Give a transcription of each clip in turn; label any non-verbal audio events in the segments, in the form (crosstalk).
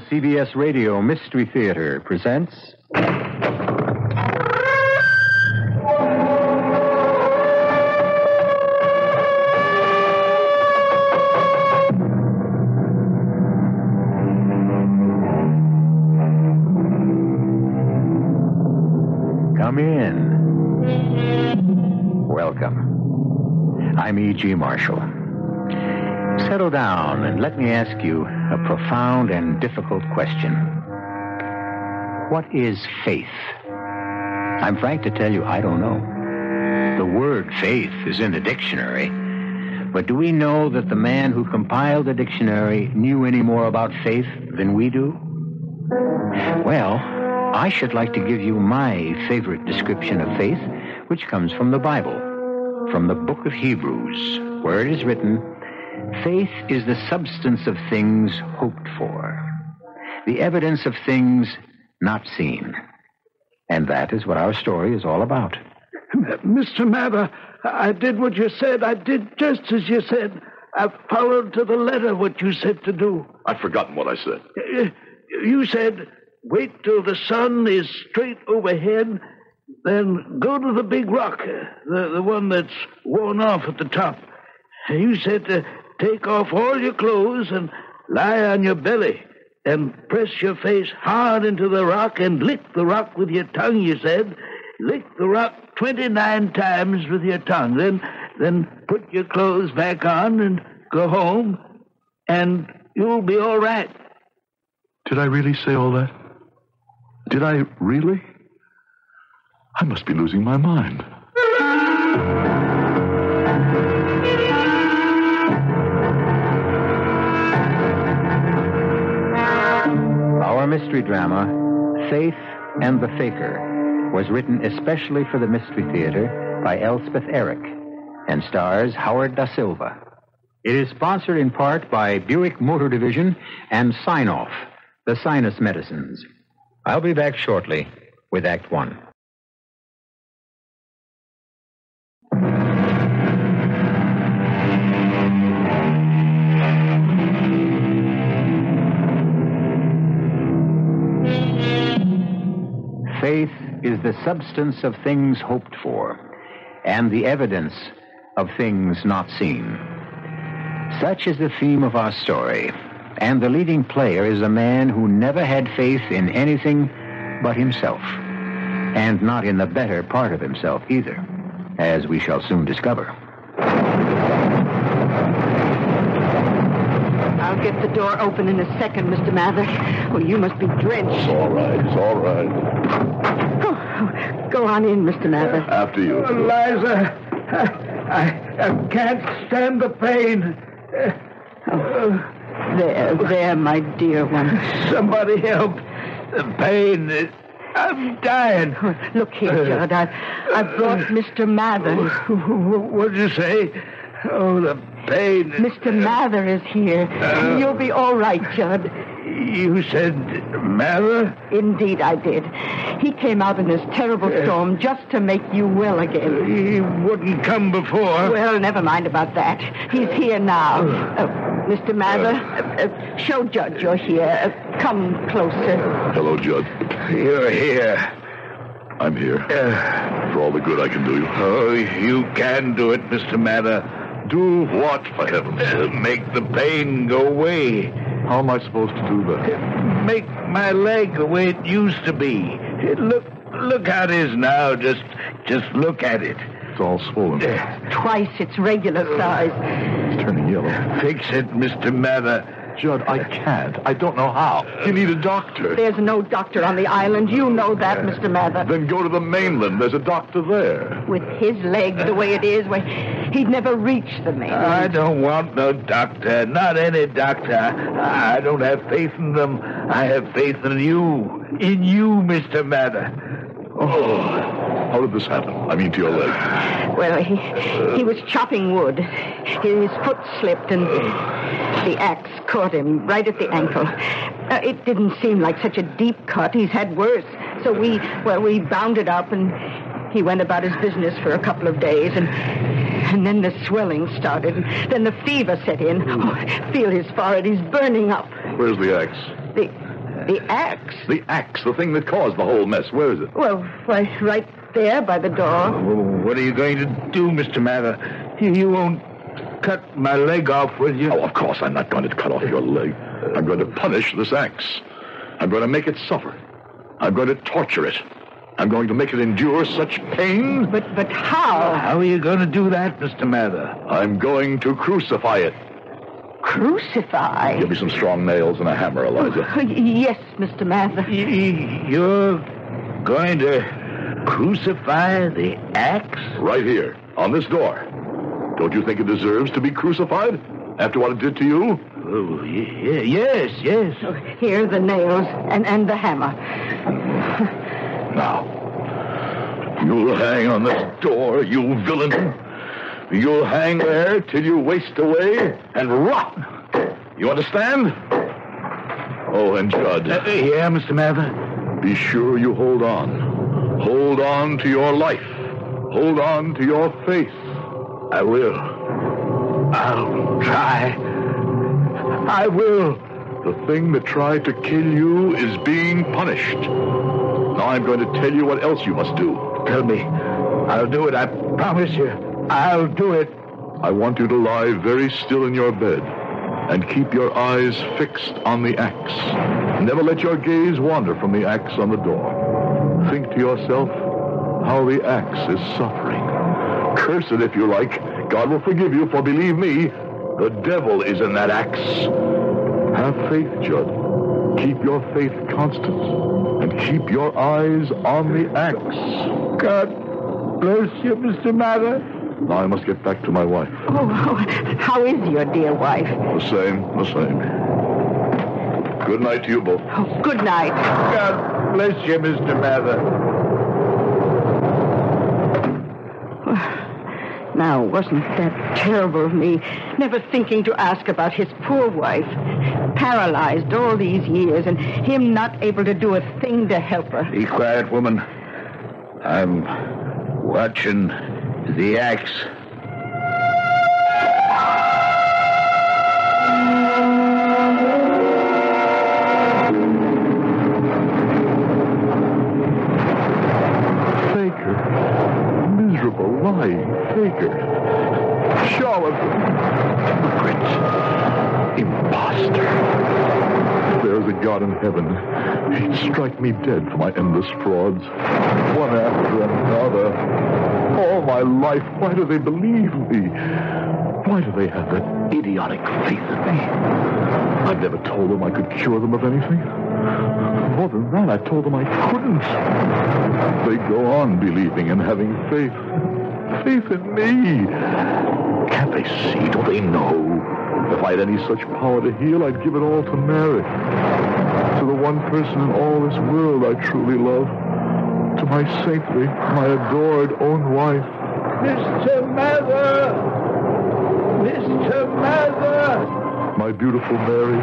CBS Radio Mystery Theater presents. And let me ask you a profound and difficult question. What is faith? I'm frank to tell you, I don't know. The word faith is in the dictionary. But do we know that the man who compiled the dictionary knew any more about faith than we do? Well, I should like to give you my favorite description of faith, which comes from the Bible, from the book of Hebrews, where it is written, Faith is the substance of things hoped for, the evidence of things not seen. And that is what our story is all about. Mr. Mather, I did what you said. I did just as you said. I followed to the letter what you said to do. I've forgotten what I said. Uh, You said, wait till the sun is straight overhead, then go to the big rock, uh, the, the one that's worn off at the top. You said to take off all your clothes and lie on your belly and press your face hard into the rock and lick the rock with your tongue, you said. Lick the rock 29 times with your tongue. Then, then put your clothes back on and go home, and you'll be all right. Did I really say all that? Did I really? I must be losing my mind. Our mystery drama, Faith and the Faker, was written especially for the Mystery Theater by Elspeth Eric and stars Howard Da Silva. It is sponsored in part by Buick Motor Division and Sine-Off, the sinus medicines. I'll be back shortly with Act One. Faith is the substance of things hoped for and the evidence of things not seen. Such is the theme of our story, and the leading player is a man who never had faith in anything but himself, and not in the better part of himself either, as we shall soon discover. I'll get the door open in a second, Mr. Mather. Oh, you must be drenched. It's all right. It's all right. Oh, go on in, Mr. Mather. After you. Oh, Eliza, I, I can't stand the pain. Oh, there, there, my dear one. Somebody help. The pain. I'm dying. Oh, Look here, uh, Judd. I've, I've brought Mr. Mather. What'd you say? Oh, the pain. Mr. Mather is here. You'll be all right, Judd. You said Mather? Indeed, I did. He came out in this terrible storm just to make you well again. He wouldn't come before. Well, never mind about that. He's here now. Uh, Mr. Mather, uh, uh, show Judd you're here. Uh, come closer. Hello, Judd. You're here. I'm here. For all the good I can do you. Oh, you can do it, Mr. Mather. Do what, for heaven's Uh, sake? make the pain go away. How am I supposed to do that? Uh, make my leg the way it used to be. Uh, look, look how it is now. Just, just look at it. It's all swollen. Uh, Twice its regular size. It's turning yellow. Fix it, Mr. Mather. Judd, I can't. I don't know how. You need a doctor. There's no doctor on the island. You know that, Mr. Mather. Then go to the mainland. There's a doctor there. With his leg the way it is, why, he'd never reach the mainland. I don't want no doctor. Not any doctor. I don't have faith in them. I have faith in you. In you, Mr. Mather. Oh, how did this happen? I mean, to your leg. Well, he, he was chopping wood. His foot slipped and the axe caught him right at the ankle. Uh, it didn't seem like such a deep cut. He's had worse. So we, well, we bound it up and he went about his business for a couple of days and and then the swelling started. And then the fever set in. Oh, feel his forehead. He's burning up. Where's the axe? The, the axe? The axe, the thing that caused the whole mess. Where is it? Well, why, right there by the door. Uh, what are you going to do, Mr. Mather? You, you won't cut my leg off, will you? Oh, of course I'm not going to cut off your leg. I'm going to punish this axe. I'm going to make it suffer. I'm going to torture it. I'm going to make it endure such pain. But, but how? How are you going to do that, Mr. Mather? I'm going to crucify it. Crucify? Give me some strong nails and a hammer, Eliza. Oh, yes, Mr. Mather. Y- You're going to crucify the axe? Right here, on this door. Don't you think it deserves to be crucified? After what it did to you? Oh, y- y- yes, yes. Here are the nails and, and the hammer. Now, you'll hang on this door, you villain. You'll hang there till you waste away and rot. You understand? Oh, and Judd, Uh, yeah, Mr. Mather. be sure you hold on. Hold on to your life. Hold on to your faith. I will. I'll try. I will. The thing that tried to kill you is being punished. Now I'm going to tell you what else you must do. Tell me. I'll do it. I promise you. I'll do it. I want you to lie very still in your bed and keep your eyes fixed on the axe. Never let your gaze wander from the axe on the door. Think to yourself how the axe is suffering. Curse it if you like. God will forgive you, for believe me, the devil is in that axe. Have faith, Judd. Keep your faith constant and keep your eyes on the axe. God bless you, Mr. Mather. Now I must get back to my wife. Oh, oh, how is your dear wife? The same, the same. Good night to you both. Oh, good night. God bless you, Mr. Mather. (sighs) Now, wasn't that terrible of me? Never thinking to ask about his poor wife. Paralyzed all these years, and him not able to do a thing to help her. Be quiet, woman. I'm watching the axe. Strike me dead for my endless frauds. One after another. All my life, why do they believe me? Why do they have that idiotic faith in me? I've never told them I could cure them of anything. More than that, I told them I couldn't. They go on believing and having faith. Faith in me. Can't they see? Don't they know? If I had any such power to heal, I'd give it all to Mary. To the one person in all this world I truly love. To my saintly, my adored own wife. Mr. Mather! Mr. Mather! My beautiful Mary,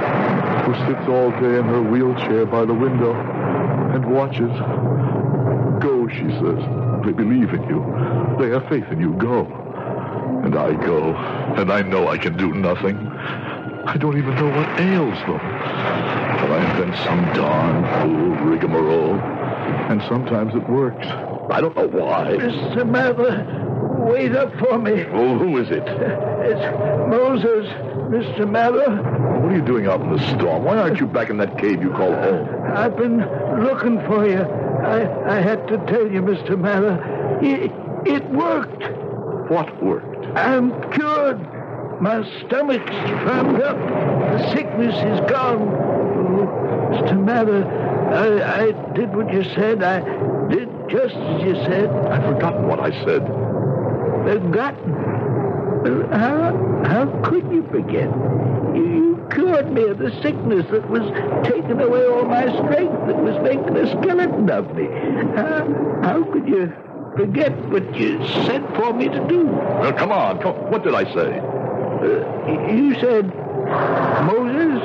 who sits all day in her wheelchair by the window and watches. Go, she says. They believe in you. They have faith in you. Go. And I go. And I know I can do nothing. I don't even know what ails them. But I invent some darn fool rigmarole. And sometimes it works. I don't know why. Mr. Mather, wait up for me. Oh, who is it? (laughs) It's Moses, Mr. Mather. What are you doing out in the storm? Why aren't you back in that cave you call home? I've been looking for you. I, I had to tell you, Mr. Mather. It, it worked. What worked? I'm cured. My stomach's firmed up. The sickness is gone. Oh, Mr. Mather, I, I did what you said. I did just as you said. I've forgotten what I said. Forgotten. Well, How, how could you forget? You, you cured me of the sickness that was taking away all my strength, that was making a skeleton of me. How, how could you forget what you sent for me to do? Well, come on. Come, what did I say? Uh, you said, Moses,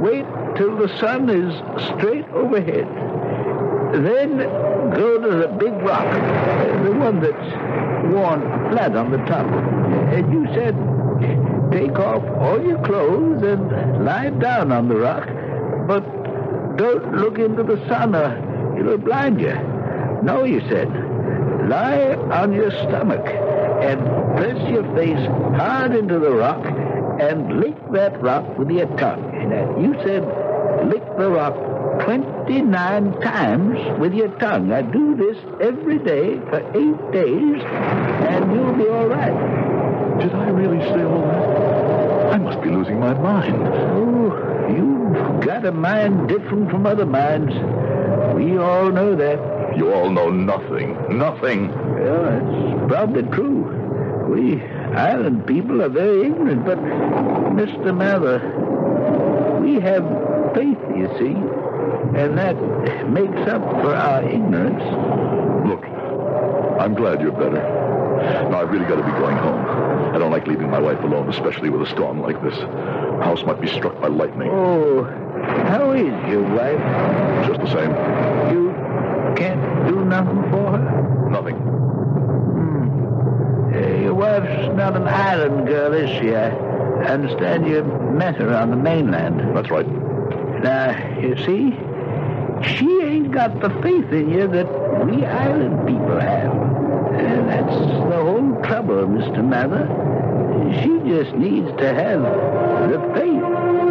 wait till the sun is straight overhead. Then go to the big rock, the one that's worn flat on the top. And you said, take off all your clothes and lie down on the rock, but don't look into the sun or it'll blind you. No, you said, lie on your stomach and press your face hard into the rock and lick that rock with your tongue. And you said, lick the rock 29 times with your tongue. Now do this every day for eight days, and you'll be all right. Did I really say all that? I must be losing my mind. Oh, you've got a mind different from other minds. We all know that. You all know nothing. Nothing. Well, it's probably true. We island people are very ignorant, but, Mr. Mather, we have faith, you see, and that makes up for our ignorance. Look, I'm glad you're better. Now, I've really got to be going home. I don't like leaving my wife alone, especially with a storm like this. The House might be struck by lightning. Oh, how is your wife? Just the same. You can't do nothing for her? Nothing. Uh, your wife's not an island girl, is she? I understand you met her on the mainland. That's right. Now, you see, she ain't got the faith in you that we island people have. And that's the whole trouble, Mr. Mather. She just needs to have the faith.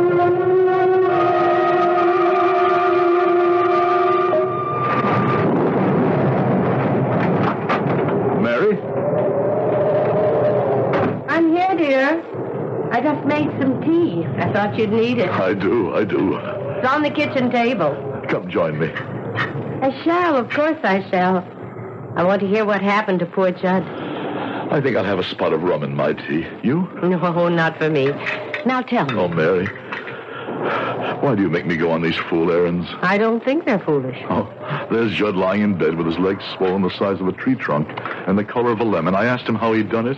Thought you'd need it. I do, I do. It's on the kitchen table. Come join me. I shall, of course I shall. I want to hear what happened to poor Judd. I think I'll have a spot of rum in my tea. You? No, not for me. Now tell me. Oh, Mary. Why do you make me go on these fool errands? I don't think they're foolish. Oh, there's Judd lying in bed with his legs swollen the size of a tree trunk and the color of a lemon. I asked him how he'd done it,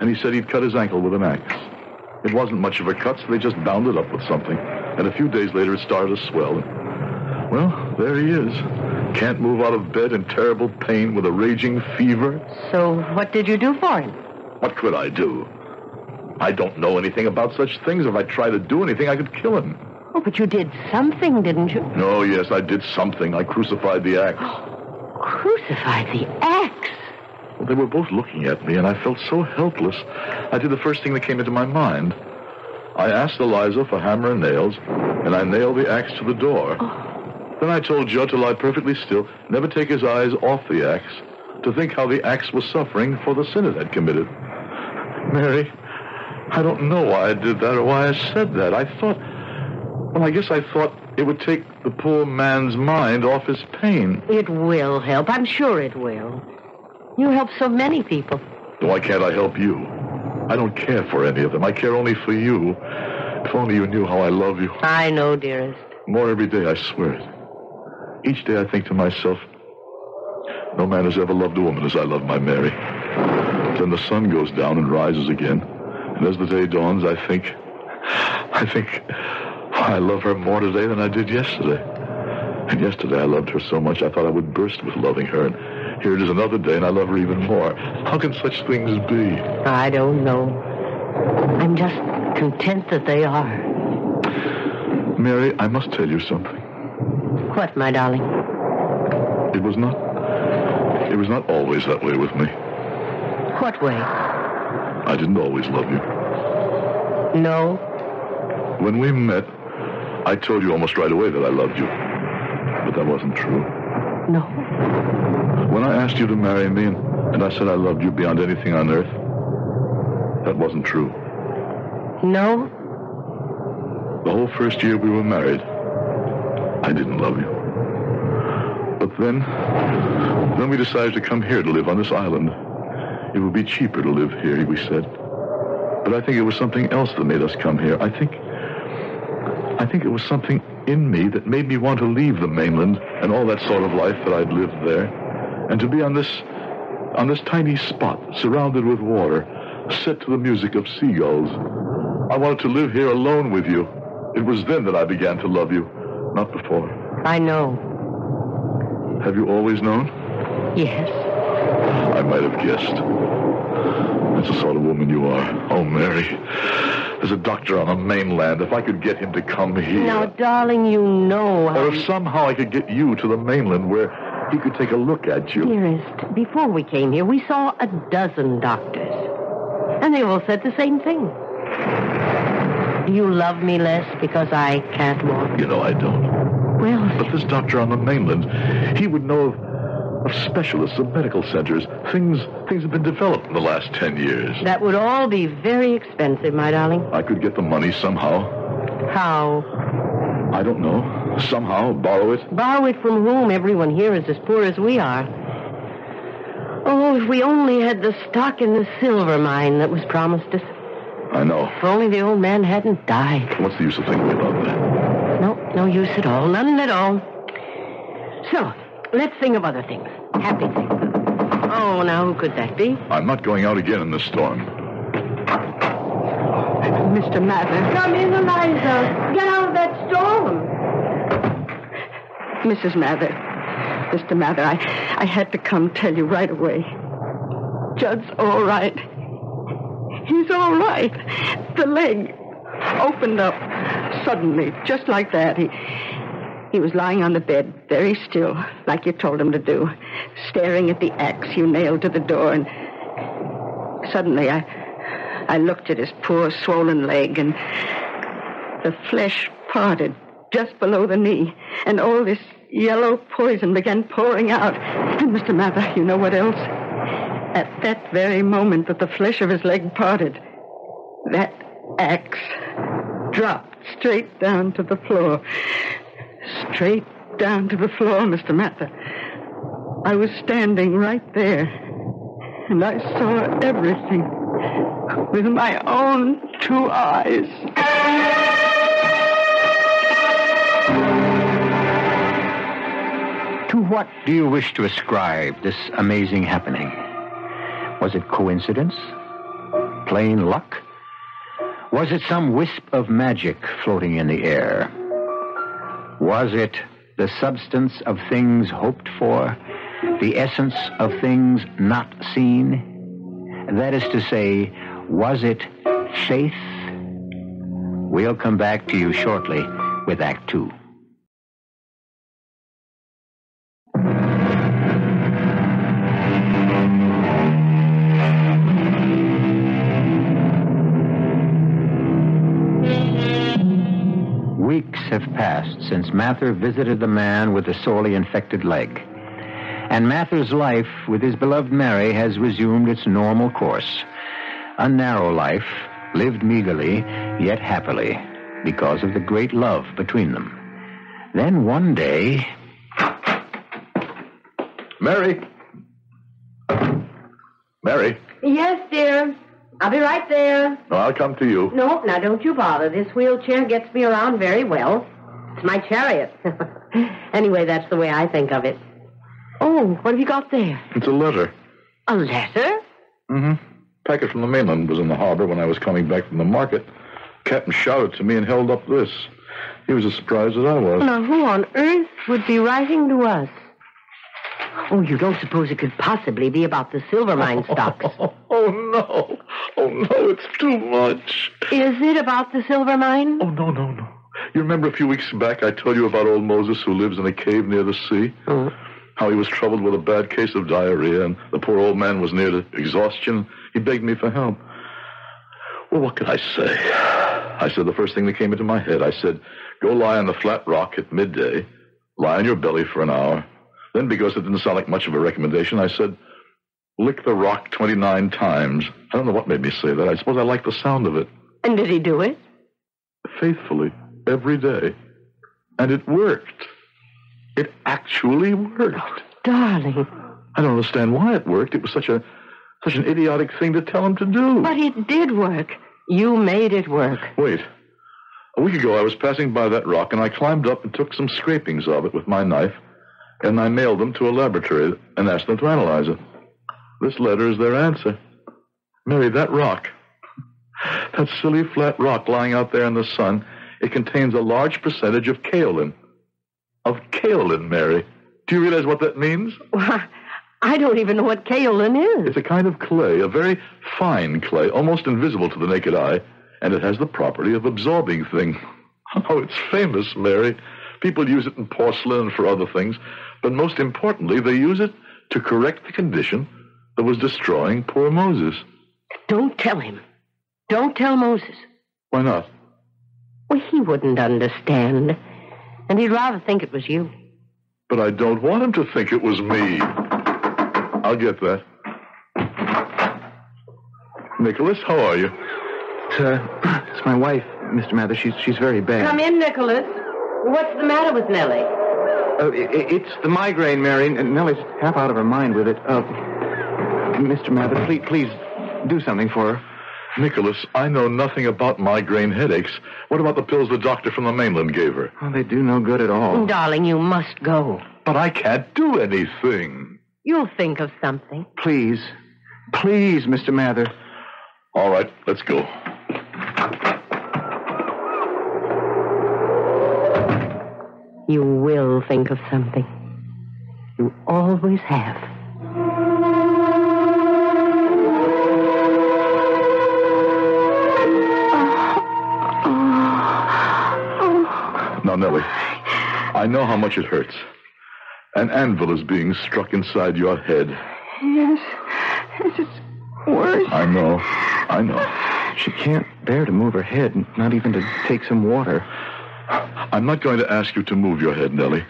and he said he'd cut his ankle with an axe. It wasn't much of a cut, so they just bound it up with something. And a few days later, it started to swell. Well, there he is. Can't move out of bed in terrible pain with a raging fever. So what did you do for him? What could I do? I don't know anything about such things. If I tried to do anything, I could kill him. Oh, but you did something, didn't you? Oh, yes, I did something. I crucified the axe. (gasps) Crucified the axe. They were both looking at me, and I felt so helpless. I did the first thing that came into my mind. I asked Eliza for hammer and nails, and I nailed the axe to the door. Oh. Then I told Judd to lie perfectly still, never take his eyes off the axe, to think how the axe was suffering for the sin it had committed. Mary, I don't know why I did that or why I said that. I thought, well, I guess I thought it would take the poor man's mind off his pain. It will help. I'm sure it will. You help so many people. Why can't I help you? I don't care for any of them. I care only for you. If only you knew how I love you. I know, dearest. More every day, I swear it. Each day I think to myself, no man has ever loved a woman as I love my Mary. Then the sun goes down and rises again. And as the day dawns, I think, I think, I love her more today than I did yesterday. And yesterday I loved her so much I thought I would burst with loving her. And here it is another day and I love her even more. How can such things be? I don't know. I'm just content that they are. Mary, I must tell you something. What, my darling? It was not, it was not always that way with me. What way? I didn't always love you. No. When we met, I told you almost right away that I loved you. But that wasn't true. No. When I asked you to marry me and, and I said I loved you beyond anything on earth, that wasn't true. No? The whole first year we were married, I didn't love you. But then, then we decided to come here to live on this island. It would be cheaper to live here, we said. But I think it was something else that made us come here. I think, I think it was something in me that made me want to leave the mainland and all that sort of life that I'd lived there, and to be on this, on this tiny spot, surrounded with water, set to the music of seagulls. I wanted to live here alone with you. It was then that I began to love you, not before. I know. Have you always known? Yes. I might have guessed. That's the sort of woman you are. Oh, Mary. There's a doctor on the mainland. If I could get him to come here. Now, darling, you know how... Or if somehow I could get you to the mainland where he could take a look at you. Dearest, before we came here, we saw a dozen doctors. And they all said the same thing. Do you love me less because I can't walk? You know I don't. Well, But this doctor on the mainland, he would know of, of specialists, of medical centers. Things things have been developed in the last ten years. that would all be very expensive, my darling. I could get the money somehow. How? I don't know. Somehow borrow it. Borrow it from whom? Everyone here is as poor as we are. Oh, if we only had the stock in the silver mine that was promised us. I know. If only the old man hadn't died. What's the use of thinking about that? No, no use at all. None at all. So, let's think of other things. Happy things. Oh, now who could that be? I'm not going out again in this storm. Mr. Mather. Come in, Eliza. Get out of that storm. Mrs. Mather. Mr. Mather, I, I had to come tell you right away. Judd's all right. He's all right. The leg opened up suddenly, just like that. He he was lying on the bed, very still, like you told him to do, staring at the axe you nailed to the door, and suddenly I I looked at his poor swollen leg and the flesh parted just below the knee, and all this yellow poison began pouring out. And Mr. Mather, you know what else? At that very moment that the flesh of his leg parted, that axe dropped straight down to the floor. Straight down to the floor, Mr. Mather. I was standing right there, and I saw everything with my own two eyes. To what do you wish to ascribe this amazing happening? Was it coincidence? Plain luck? Was it some wisp of magic floating in the air? Was it the substance of things hoped for? The essence of things not seen? That is to say, was it faith? We'll come back to you shortly with Act Two. Weeks have passed since Mather visited the man with the sorely infected leg. And Mather's life with his beloved Mary has resumed its normal course. A narrow life, lived meagerly, yet happily, because of the great love between them. Then one day, Mary. Mary. Yes, dear. I'll be right there. No, I'll come to you. No, now don't you bother. This wheelchair gets me around very well. It's my chariot. (laughs) anyway, that's the way I think of it. Oh, what have you got there? It's a letter. A letter? Mm-hmm. Packet from the mainland was in the harbor when I was coming back from the market. Captain shouted to me and held up this. He was as surprised as I was. Now, who on earth would be writing to us? Oh, you don't suppose it could possibly be about the silver mine stocks? (laughs) Oh, no. Oh, no, it's too much. Is it about the silver mine? Oh, no, no, no. You remember a few weeks back I told you about old Moses who lives in a cave near the sea? Oh. How he was troubled with a bad case of diarrhea and the poor old man was near to exhaustion. He begged me for help. Well, what could I say? I said the first thing that came into my head. I said, go lie on the flat rock at midday, lie on your belly for an hour. Then, because it didn't sound like much of a recommendation, I said, lick the rock 29 times. I don't know what made me say that. I suppose I liked the sound of it. And did he do it? Faithfully, every day. And it worked. It actually worked. Oh, darling. I don't understand why it worked. It was such a such an idiotic thing to tell him to do. But it did work. You made it work. Wait. A week ago, I was passing by that rock, and I climbed up and took some scrapings of it with my knife, and I mailed them to a laboratory and asked them to analyze it. This letter is their answer. Mary, that rock, (laughs) that silly flat rock lying out there in the sun, it contains a large percentage of kaolin. Of kaolin, Mary. Do you realize what that means? (laughs) Why, I don't even know what kaolin is. It's a kind of clay, a very fine clay, almost invisible to the naked eye. and it has the property of absorbing things. (laughs) Oh, it's famous, Mary. People use it in porcelain and for other things, but most importantly, they use it to correct the condition that was destroying poor Moses. Don't tell him. Don't tell Moses. Why not? Well, he wouldn't understand. And he'd rather think it was you. But I don't want him to think it was me. I'll get that. Nicholas, how are you? It's, uh, (clears throat) it's my wife, Mr. Mather. She's, she's very bad. Come in, Nicholas. What's the matter with Nellie? Uh, i- i- it's the migraine, Mary. Nellie's half out of her mind with it. Uh, Mr. Mather, please, please do something for her. Nicholas, I know nothing about migraine headaches. What about the pills the doctor from the mainland gave her? Well, they do no good at all. Darling, you must go. But I can't do anything. You'll think of something. Please. Please, Mr. Mather. All right, let's go. Will think of something. You always have. Now, Nellie, I know how much it hurts. An anvil is being struck inside your head. Yes. It's worse. I know. I know. She can't bear to move her head, and not even to take some water. I'm not going to ask you to move your head, Nellie.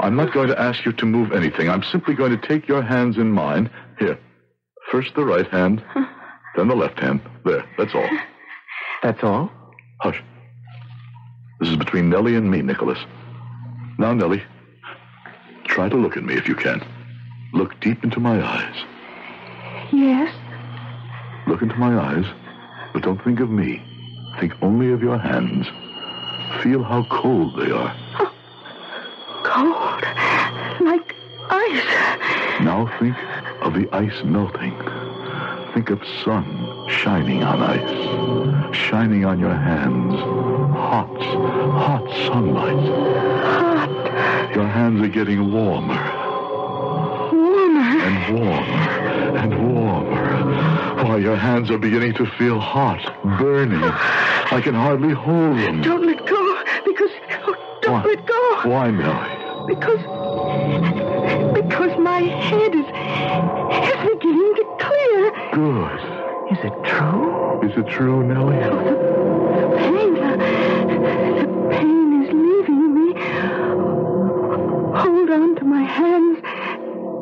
I'm not going to ask you to move anything. I'm simply going to take your hands in mine. Here. First the right hand, (laughs) then the left hand. There, that's all. That's all? Hush. This is between Nellie and me, Nicholas. Now, Nellie, try to look at me if you can. Look deep into my eyes. Yes. Look into my eyes, but don't think of me. Think only of your hands. Feel how cold they are. Cold. Like ice. Now think of the ice melting. Think of sun shining on ice, shining on your hands. Hot, hot sunlight. Hot. Your hands are getting warmer Warmer. and warmer and warmer. Why, your hands are beginning to feel hot, burning. I can hardly hold them. Don't let go. Oh, Why? let go. Why, Nellie? Because. Because my head is. is beginning to clear. Good. Is it true? Is it true, Nellie? The pain. The, the pain is leaving me. Hold on to my hands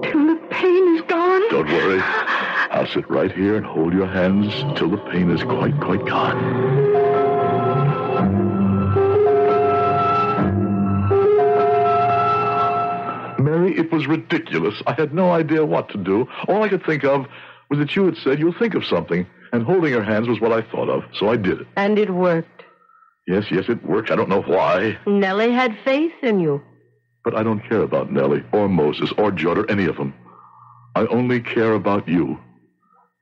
till the pain is gone. Don't worry. I'll sit right here and hold your hands till the pain is quite, quite gone. Ridiculous. I had no idea what to do. All I could think of was that you had said you'll think of something, and holding her hands was what I thought of, so I did it. And it worked. Yes, yes, it worked. I don't know why, Nellie had faith in you. but I don't care about Nellie or Moses or Judd or any of them. I only care about you,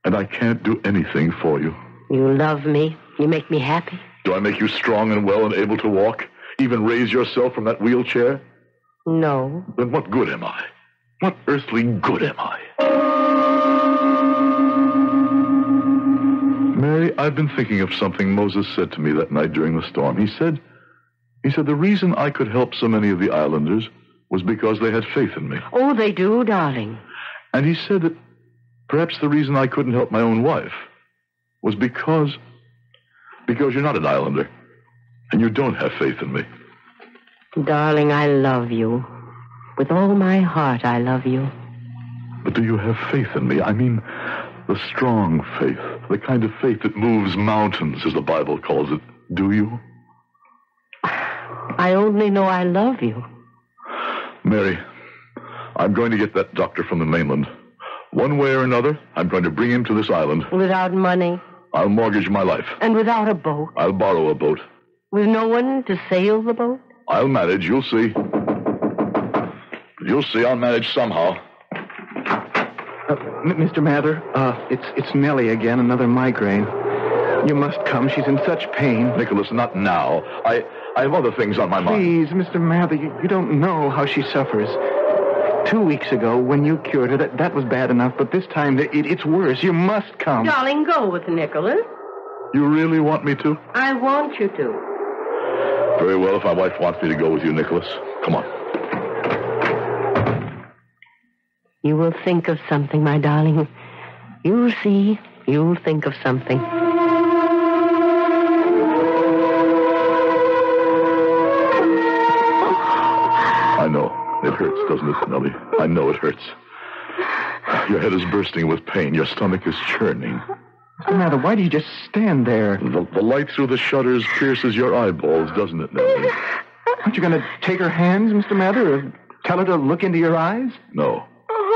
and I can't do anything for you. You love me. You make me happy. Do I make you strong and well and able to walk? Even raise yourself from that wheelchair? No. Then what good am I? What earthly good am I? Mary, I've been thinking of something Moses said to me that night during the storm. He said, he said, the reason I could help so many of the islanders was because they had faith in me. Oh, they do, darling. And he said that perhaps the reason I couldn't help my own wife was because, because you're not an islander and you don't have faith in me. Darling, I love you. With all my heart, I love you. But do you have faith in me? I mean, the strong faith, the kind of faith that moves mountains, as the Bible calls it. Do you? I only know I love you. Mary, I'm going to get that doctor from the mainland. One way or another, I'm going to bring him to this island. Without money I'll mortgage my life. and without a boat. I'll borrow a boat. With no one to sail the boat. I'll manage, you'll see. You'll see, I'll manage somehow. Uh, M- Mr. Mather, uh, it's, it's Nellie again, another migraine. You must come. She's in such pain. Nicholas, not now. I, I have other things on my mind. Please, Mr. Mather, you, you don't know how she suffers. Two weeks ago, when you cured her, that, that was bad enough, but this time it, it's worse. You must come. Darling, go with Nicholas. You really want me to? I want you to. Very well, if my wife wants me to go with you, Nicholas. Come on. You will think of something, my darling. You'll see. You'll think of something. I know. It hurts, doesn't it, Nellie? I know it hurts. Your head is bursting with pain. Your stomach is churning. What's the matter? Why do you just stand there? The, the light through the shutters pierces your eyeballs, doesn't it, Nellie? Aren't you going to take her hands, Mr. Mather, or tell her to look into your eyes? No.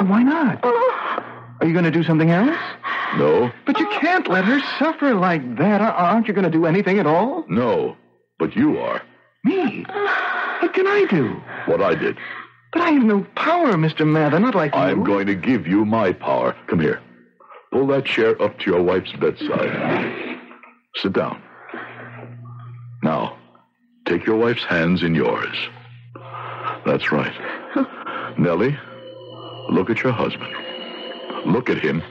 Why not? Are you going to do something else? No. But you can't let her suffer like that. Uh-uh, aren't you going to do anything at all? No. But you are. Me? What can I do? What I did. But I have no power, Mr. Mather, not like you. I'm going to give you my power. Come here. Pull that chair up to your wife's bedside. Sit down. Now, take your wife's hands in yours. That's right. Nellie, look at your husband. Look at him.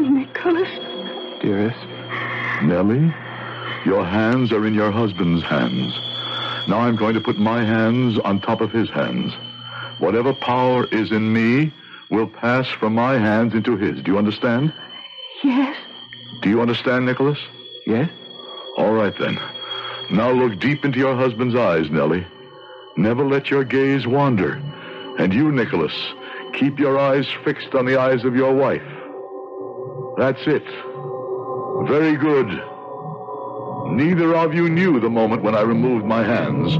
Nicholas. Dearest. Nellie, your hands are in your husband's hands. Now I'm going to put my hands on top of his hands. Whatever power is in me will pass from my hands into his. Do you understand? Yes. Do you understand, Nicholas? Yes? All right then. Now look deep into your husband's eyes, Nellie. Never let your gaze wander. And you, Nicholas, keep your eyes fixed on the eyes of your wife. That's it. Very good. Neither of you knew the moment when I removed my hands.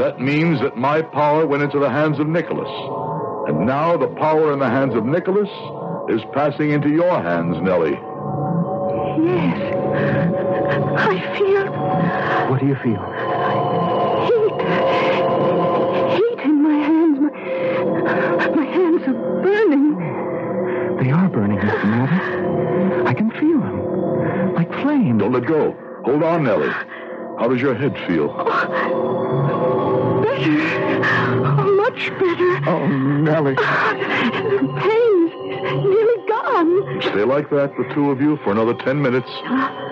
That means that my power went into the hands of Nicholas. And now the power in the hands of Nicholas is passing into your hands, Nellie. Yes. I feel What do you feel? Burning. Mr. Mather. I can feel them. Like flames. Don't let go. Hold on, Nellie. How does your head feel? Oh, Better. Oh, much better. Oh, Nellie. The pain is nearly gone. Stay like that, the two of you, for another ten minutes,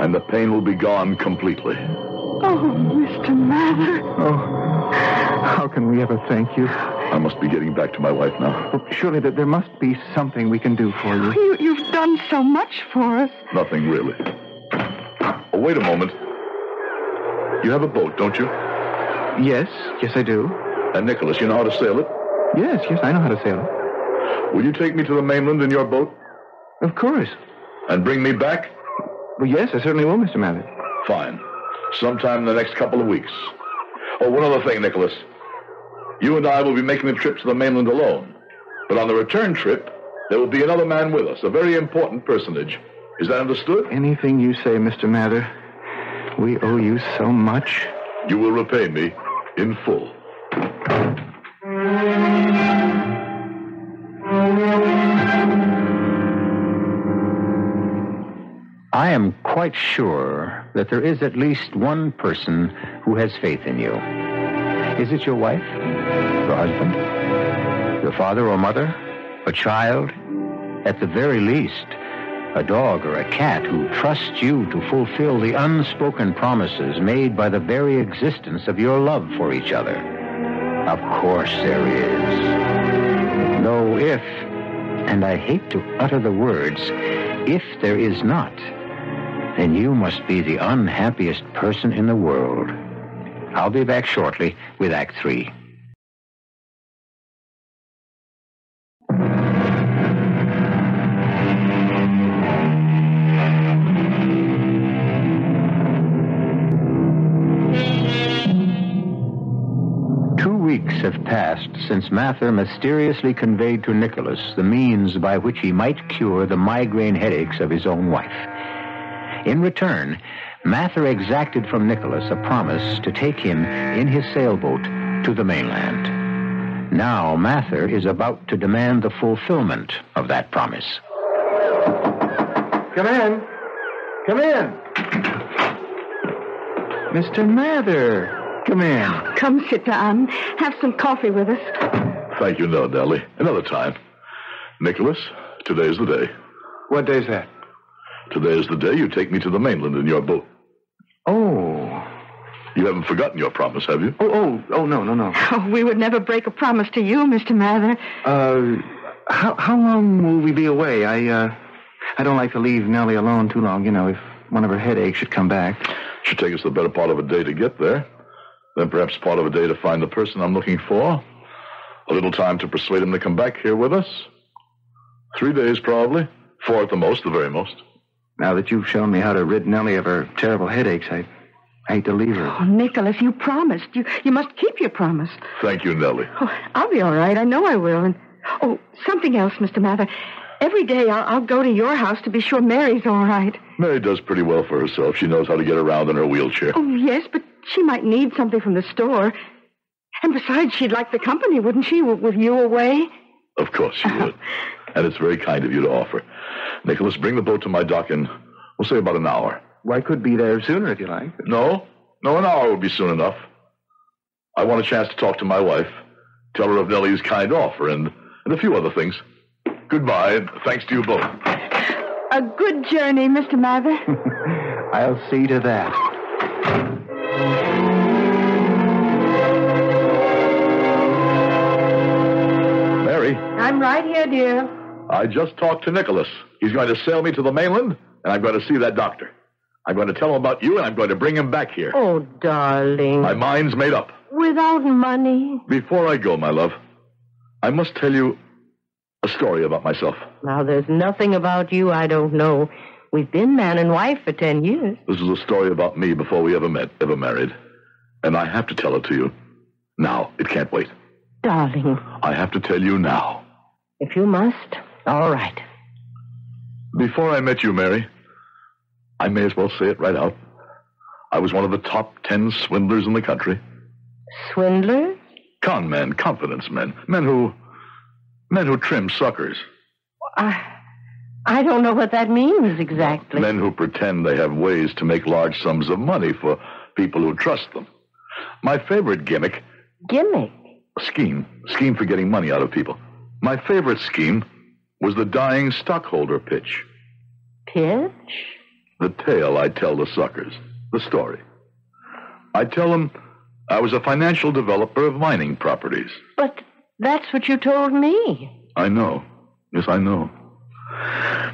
and the pain will be gone completely. Oh, Mr. Mather. Oh, how can we ever thank you? I must be getting back to my wife now. Well, surely that there must be something we can do for you. You, you've done so much for us. Nothing really. Oh, wait a moment. You have a boat, don't you? Yes, yes, I do. And Nicholas, you know how to sail it? Yes, yes, I know how to sail it. Will you take me to the mainland in your boat Of course. and bring me back? Well, yes, I certainly will, Mr. Mather. Fine. Sometime in the next couple of weeks. Oh, one other thing, Nicholas. You and I will be making the trip to the mainland alone. But on the return trip, there will be another man with us, a very important personage. Is that understood? Anything you say, Mr. Mather. We owe you so much. You will repay me in full. I am quite sure that there is at least one person who has faith in you. Is it your wife? Your husband? Your father or mother? A child? At the very least, a dog or a cat who trusts you to fulfill the unspoken promises made by the very existence of your love for each other. Of course there is. No if, and I hate to utter the words, if there is not, then you must be the unhappiest person in the world. I'll be back shortly with Act Three. Two weeks have passed since Mather mysteriously conveyed to Nicholas the means by which he might cure the migraine headaches of his own wife. In return, Mather exacted from Nicholas a promise to take him in his sailboat to the mainland. Now Mather is about to demand the fulfillment of that promise. Come in. Come in. Mr. Mather. Come in. Come sit down. Have some coffee with us. Thank you, no, Nellie. Another time. Nicholas, today's the day. What day's that? Today is the day you take me to the mainland in your boat. Oh. You haven't forgotten your promise, have you? Oh, oh, oh, no, no, no. (laughs) Oh, we would never break a promise to you, Mr. Mather. Uh, how, how long will we be away? I, uh, I don't like to leave Nellie alone too long, you know, if one of her headaches should come back. Should take us the better part of a day to get there. Then perhaps part of a day to find the person I'm looking for. A little time to persuade him to come back here with us. Three days, probably. Four at the most, the very most. Now that you've shown me how to rid Nellie of her terrible headaches, I, I hate to leave her. Oh, Nicholas, you promised. You you must keep your promise. Thank you, Nellie. Oh, I'll be all right. I know I will. And oh, something else, Mr. Mather. Every day I'll, I'll go to your house to be sure Mary's all right. Mary does pretty well for herself. She knows how to get around in her wheelchair. Oh, yes, but she might need something from the store. And besides, she'd like the company, wouldn't she, with with you away? Of course she would. (laughs) and it's very kind of you to offer. Nicholas, bring the boat to my dock in, we'll say about an hour. Well, I could be there sooner if you like. No, no, an hour would be soon enough. I want a chance to talk to my wife, tell her of Nellie's kind offer, and, and a few other things. Goodbye, and thanks to you both. A good journey, Mr. Mather. (laughs) I'll see to that. Mary, I'm right here, dear. I just talked to Nicholas. He's going to sail me to the mainland, and I'm going to see that doctor. I'm going to tell him about you, and I'm going to bring him back here. Oh, darling. My mind's made up. Without money? Before I go, my love, I must tell you a story about myself. Now, there's nothing about you I don't know. We've been man and wife for ten years. This is a story about me before we ever met, ever married. And I have to tell it to you. Now. It can't wait. Darling, I have to tell you now. if you must, all right. Before I met you, Mary, I may as well say it right out. I was one of the top ten swindlers in the country. Swindler? Con men, confidence men, men who. men who trim suckers, I, I don't know what that means exactly. men who pretend they have ways to make large sums of money for people who trust them. My favorite gimmick Gimmick. scheme, scheme for getting money out of people. My favorite scheme was the dying stockholder pitch. Pitch? The tale I tell the suckers, the story. I tell them I was a financial developer of mining properties. But that's what you told me. I know. Yes, I know.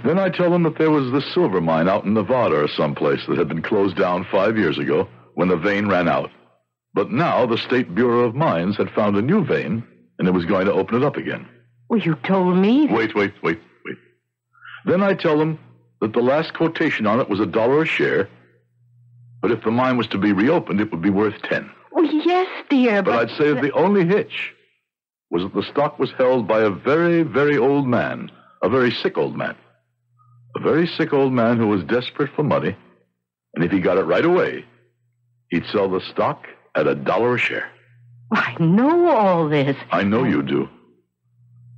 Then I tell them that there was this silver mine out in Nevada or someplace that had been closed down five years ago when the vein ran out. But now the State Bureau of Mines had found a new vein and it was going to open it up again. Well, you told me. Wait, wait, wait, wait. Then I tell them that the last quotation on it was a dollar a share, but if the mine was to be reopened, it would be worth ten. Well, yes, dear, But but... I'd say that the only hitch was that the stock was held by a very, very old man, a very sick old man. A very sick old man who was desperate for money, and if he got it right away, he'd sell the stock at a dollar a share. I know all this. I know you do.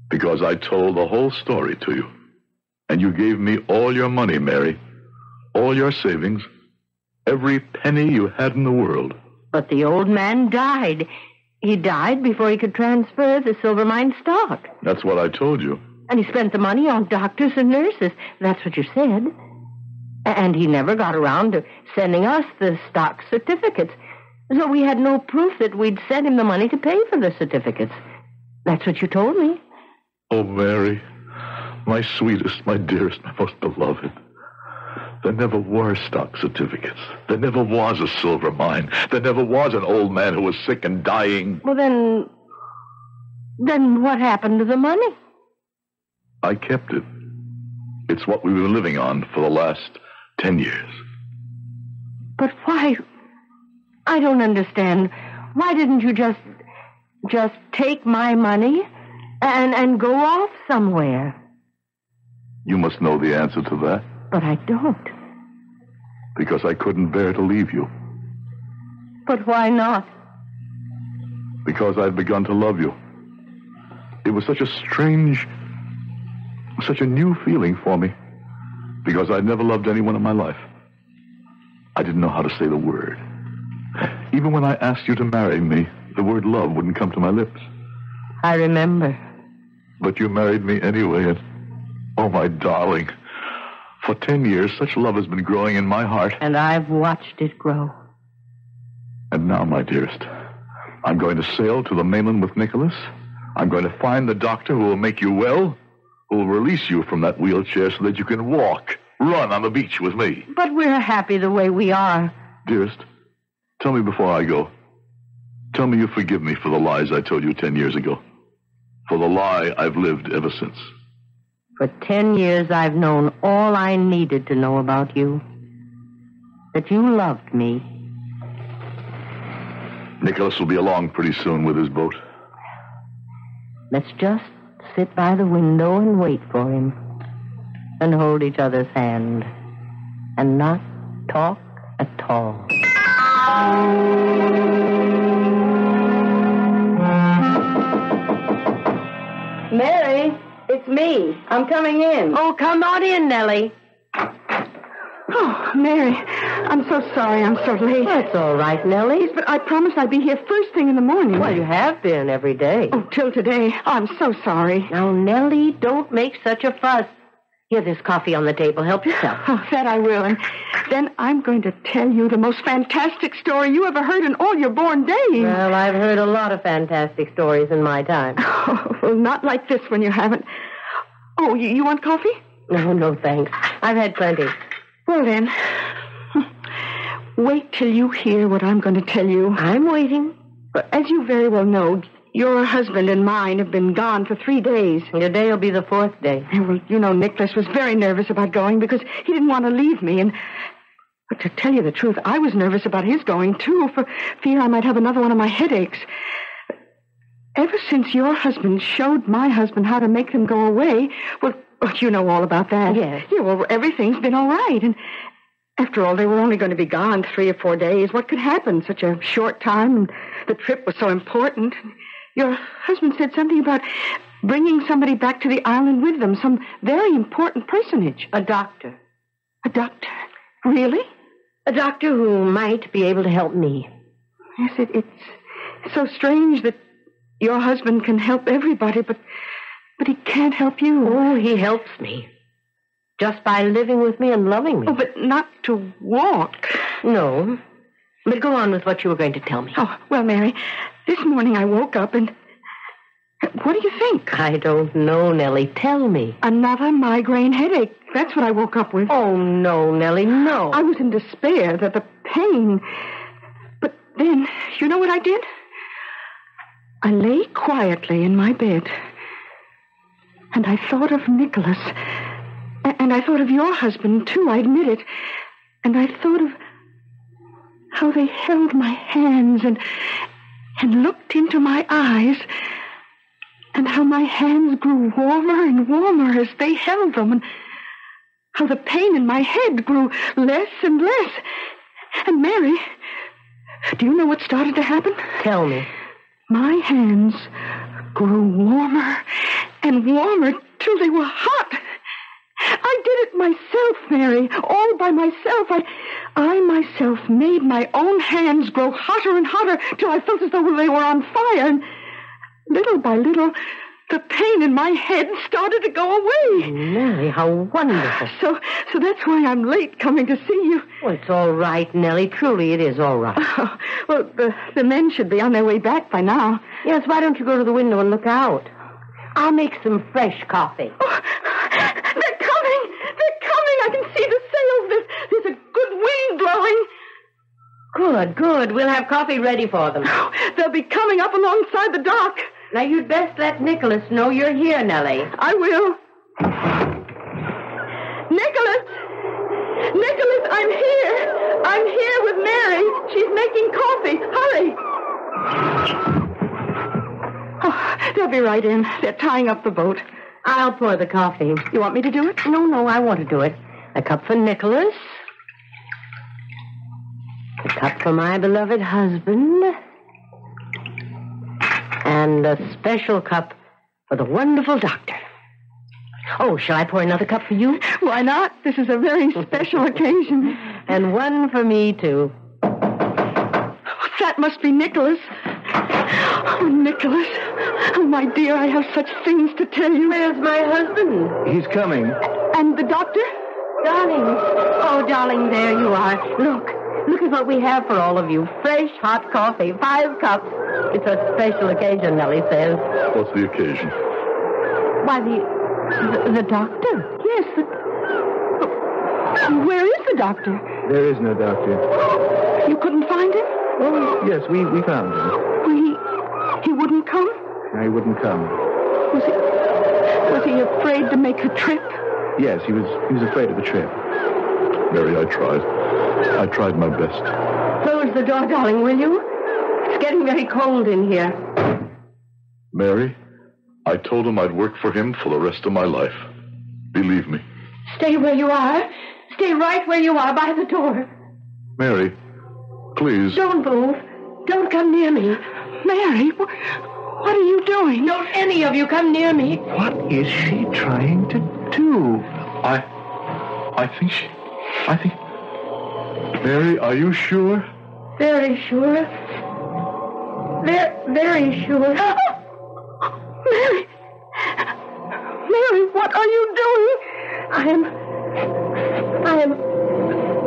Because I told the whole story to you. And you gave me all your money, Mary. All your savings. Every penny you had in the world. But the old man died. He died before he could transfer the silver mine stock. That's what I told you. And he spent the money on doctors and nurses. That's what you said. And he never got around to sending us the stock certificates. So we had no proof that we'd sent him the money to pay for the certificates. That's what you told me. Oh, Mary, my sweetest, my dearest, my most beloved. There never were stock certificates. There never was a silver mine. There never was an old man who was sick and dying. Well, then. Then what happened to the money? I kept it. It's what we've been living on for the last ten years. But why? I don't understand. Why didn't you just. just take my money and, and go off somewhere? You must know the answer to that But I don't. because I couldn't bear to leave you. But why not? Because I'd begun to love you. It was such a strange, such a new feeling for me. Because I'd never loved anyone in my life. I didn't know how to say the word. Even when I asked you to marry me, the word love wouldn't come to my lips. I remember. But you married me anyway, and oh, my darling, For ten years, such love has been growing in my heart. And I've watched it grow. And now, my dearest, I'm going to sail to the mainland with Nicholas. I'm going to find the doctor who will make you well, who will release you from that wheelchair so that you can walk, run on the beach with me. But we're happy the way we are. Dearest, tell me before I go. Tell me you forgive me for the lies I told you ten years ago. For the lie I've lived ever since. For ten years, I've known all I needed to know about you. That you loved me. Nicholas will be along pretty soon with his boat. Let's just sit by the window and wait for him. And hold each other's hand. And not talk at all. Mary, it's me. I'm coming in. Oh, come on in, Nellie. Oh, Mary, I'm so sorry I'm so late. That's all right, Nellie. But I promised I'd be here first thing in the morning. Well, you have been every day. Oh, till today. Oh, I'm so sorry. Now, Nellie, don't make such a fuss. Here, there's coffee on the table. Help yourself. Oh, that I will. And then I'm going to tell you the most fantastic story you ever heard in all your born days. Well, I've heard a lot of fantastic stories in my time. (laughs) Oh, well, not like this one you haven't. Oh, you, you want coffee? No, no, thanks. I've had plenty. Well, then. Wait till you hear what I'm going to tell you. I'm waiting. But As you very well know, your husband and mine have been gone for three days. Today will be the fourth day. Well, you know, Nicholas was very nervous about going because he didn't want to leave me. And but to tell you the truth, I was nervous about his going too, for fear I might have another one of my headaches. Ever since your husband showed my husband how to make them go away, well, well, you know all about that. Yes. Yeah, well, everything's been all right. And after all, they were only going to be gone three or four days. What could happen? Such a short time, and the trip was so important. Your husband said something about bringing somebody back to the island with them, some very important personage. A doctor. A doctor. Really? A doctor who might be able to help me. Yes, it, it's so strange that your husband can help everybody, but but he can't help you. Oh, he helps me. Just by living with me and loving me. Oh, but not to walk. No. But go on with what you were going to tell me. Oh, well, Mary, this morning I woke up and. What do you think? I don't know, Nellie. Tell me. Another migraine headache. That's what I woke up with. Oh, no, Nellie, no. I was in despair that the pain. But then, you know what I did? I lay quietly in my bed. And I thought of Nicholas. And I thought of your husband, too, I admit it. And I thought of how they held my hands and and looked into my eyes. And how my hands grew warmer and warmer as they held them. And how the pain in my head grew less and less. And Mary, do you know what started to happen? Tell me. My hands grew warmer and warmer till they were hot. I did it myself, Mary, all by myself. I, I myself made my own hands grow hotter and hotter till I felt as though they were on fire. And little by little, the pain in my head started to go away. Oh, Nellie, how wonderful. So, so that's why I'm late coming to see you. Well, it's all right, Nellie. Truly, it is all right. Oh, (laughs) well, the, the men should be on their way back by now. Yes, why don't you go to the window and look out? I'll make some fresh coffee. Oh, they're coming! They're coming! I can see the sails. There's, there's a good wind blowing. Good, good. We'll have coffee ready for them. Oh, they'll be coming up alongside the dock. Now, you'd best let Nicholas know you're here, Nellie. I will. Nicholas! Nicholas, I'm here! I'm here with Mary. She's making coffee. Hurry! Oh, they'll be right in. They're tying up the boat. I'll pour the coffee. You want me to do it? No, no, I want to do it. A cup for Nicholas. A cup for my beloved husband. And a special cup for the wonderful doctor. Oh, shall I pour another cup for you? Why not? This is a very special (laughs) occasion. And one for me, too. Oh, that must be Nicholas. Oh, Nicholas. Oh, my dear, I have such things to tell you. Where's my husband? He's coming. And the doctor? Darling. Oh, darling, there you are. Look. Look at what we have for all of you. Fresh, hot coffee. Five cups. It's a special occasion, Nellie says. What's the occasion? Why, the... The, the doctor. Yes, the... Where is the doctor? There is no doctor. You couldn't find him? Oh, yes, we, we found him. Well, he... He wouldn't come? No, he wouldn't come. Was he... Was he afraid to make the trip? Yes, he was he was afraid of the trip. Mary, I tried. I tried my best. Close the door, darling, will you? It's getting very cold in here. Mary, I told him I'd work for him for the rest of my life. Believe me. Stay where you are. Stay right where you are by the door. Mary, please. Don't move. Don't come near me. Mary, wh- what are you doing? Don't any of you come near me. What is she trying to do? I. I think she. I think. Mary, are you sure? Very sure. Very, very sure. (laughs) Mary! Mary, what are you doing? I am. I am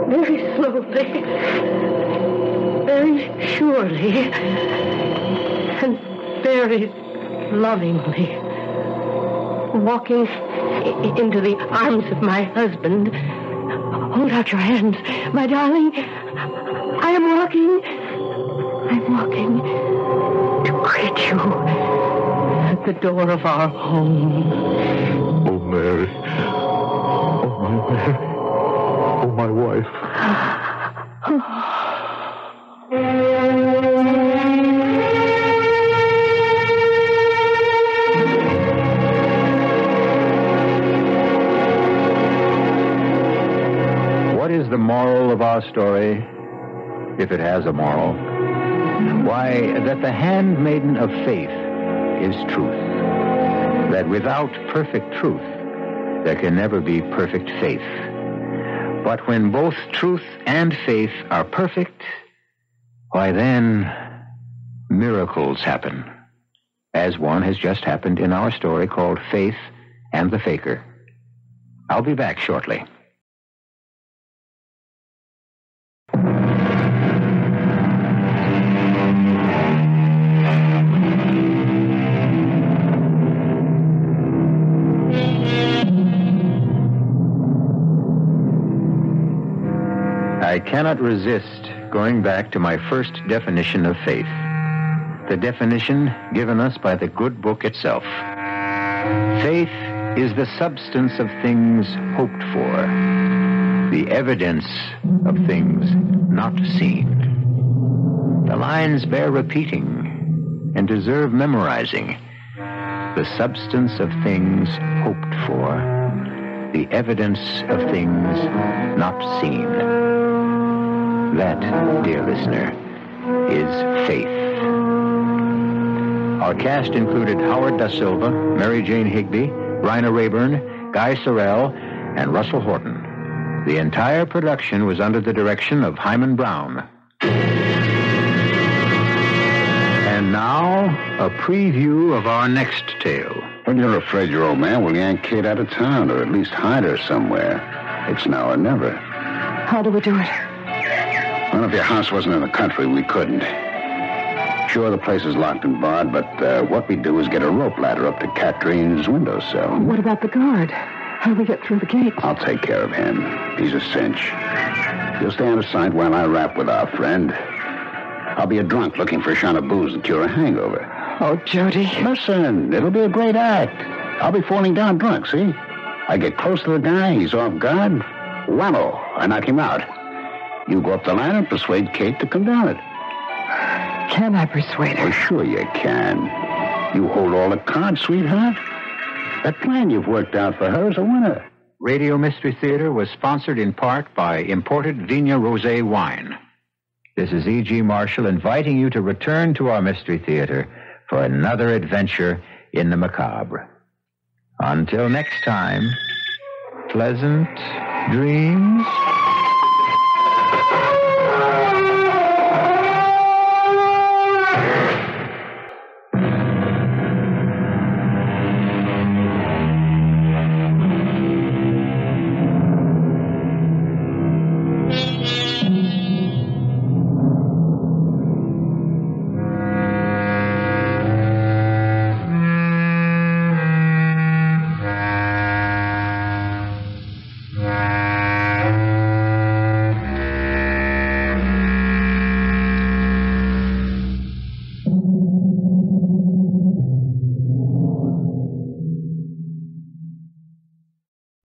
very slowly, very surely, and very lovingly walking into the arms of my husband. Hold out your hands, my darling. I am walking. I'm walking to greet you at the door of our home. Oh, Mary. Oh, my Mary. Oh, my wife. Our story, if it has a moral? Why, that the handmaiden of faith is truth. That without perfect truth, there can never be perfect faith. But when both truth and faith are perfect, why then miracles happen. As one has just happened in our story called Faith and the Faker. I'll be back shortly. I cannot resist going back to my first definition of faith. The definition given us by the good book itself. Faith is the substance of things hoped for, the evidence of things not seen. The lines bear repeating and deserve memorizing. The substance of things hoped for, the evidence of things not seen. That, dear listener, is faith. Our cast included Howard Da Silva, Mary Jane Higby, Bryna Raeburn, Guy Sorel, and Russell Horton. The entire production was under the direction of Himan Brown. And now, a preview of our next tale. When you're afraid your old man will yank Kate out of town, or at least hide her somewhere. It's now or never. How do we do it? Well, if your house wasn't in the country, we couldn't. Sure, the place is locked and barred, but uh, what we do is get a rope ladder up to Katrine's windowsill. What about the guard? How do we get through the gate? I'll take care of him. He's a cinch. You'll stay out of sight while I rap with our friend. I'll be a drunk looking for a shot of booze to cure a hangover. Oh, Jody. Listen, it'll be a great act. I'll be falling down drunk, see? I get close to the guy, he's off guard. Whammo, I knock him out. You go up the ladder and persuade Kate to come down it. Can I persuade Well, her? sure you can. You hold all the cards, sweetheart. That plan you've worked out for her is a winner. Radio Mystery Theater was sponsored in part by imported Vigna Rosé wine. This is E.G. Marshall inviting you to return to our Mystery Theater for another adventure in the macabre. Until next time, pleasant dreams.